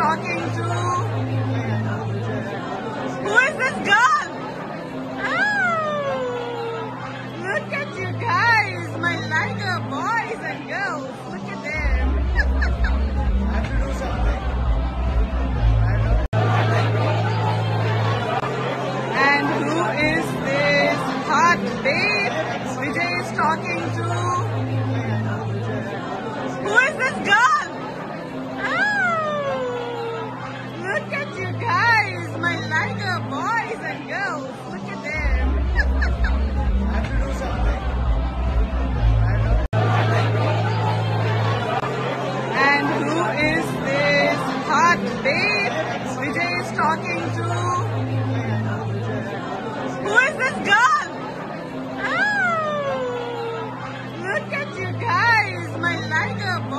talking to? Who is this girl? Oh, look at you guys, my Liger boys and girls. Look at them. and who is this hot babe Vijay is talking to? You guys, my Liger and